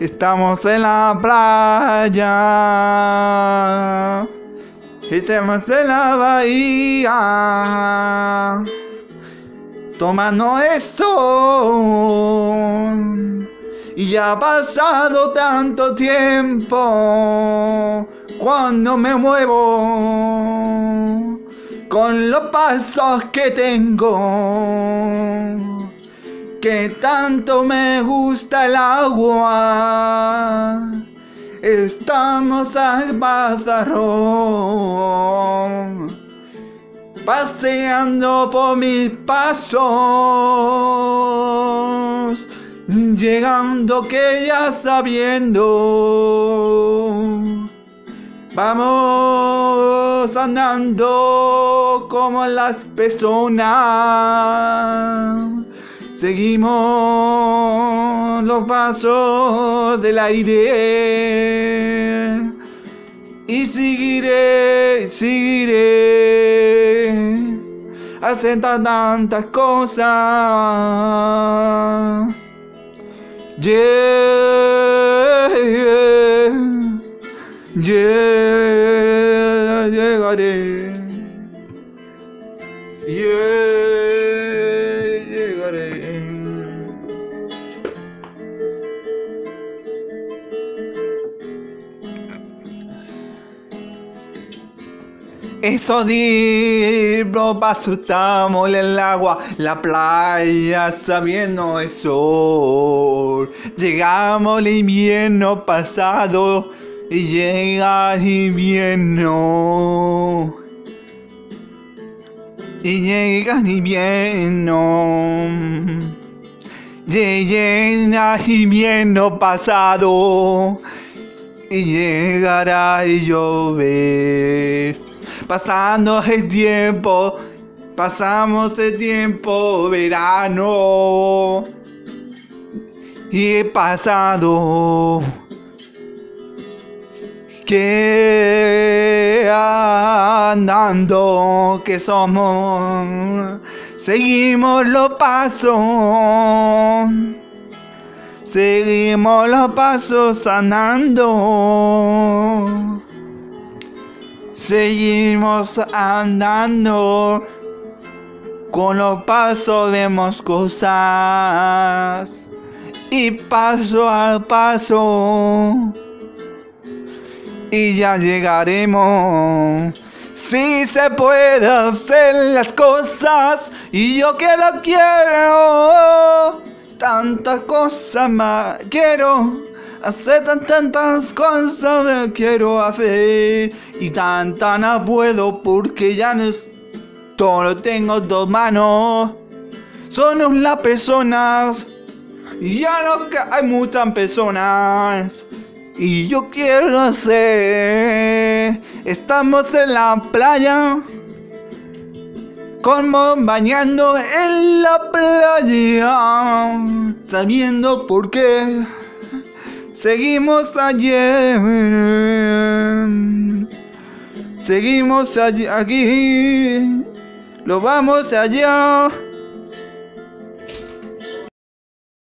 Estamos en la playa. Estamos en la bahía. Tomando esto. Y ha pasado tanto tiempo cuando me muevo con los pasos que tengo que tanto me gusta el agua. Estamos al pasarón, paseando por mis pasos, llegando que ya sabiendo. Vamos andando como las personas Seguimos los pasos del aire y seguiré, seguiré haciendo tantas cosas. Yeah, yeah, llegaré. Eso libros pasamos en el agua, la playa sabiendo el sol. Llegamos el invierno pasado y llega el invierno. Y llega el invierno. Llega el invierno pasado y llegará el llover. Pasando el tiempo, pasamos el tiempo, verano. Y pasado que andando que somos, seguimos los pasos. Seguimos los pasos andando. Seguimos andando. Con los pasos vemos cosas. Y paso a paso. Y ya llegaremos. Si se puede hacer las cosas. Y yo quiero, quiero. Tantas cosas más quiero hacer tan, tantas cosas me quiero hacer. Y tantas no puedo porque ya no es- todo tengo en dos manos. Son las personas. Ya no que hay muchas personas. Y yo quiero hacer. Estamos en la playa. Como bañando en la playa, sabiendo por qué seguimos ayer, seguimos allí- aquí, lo vamos allá.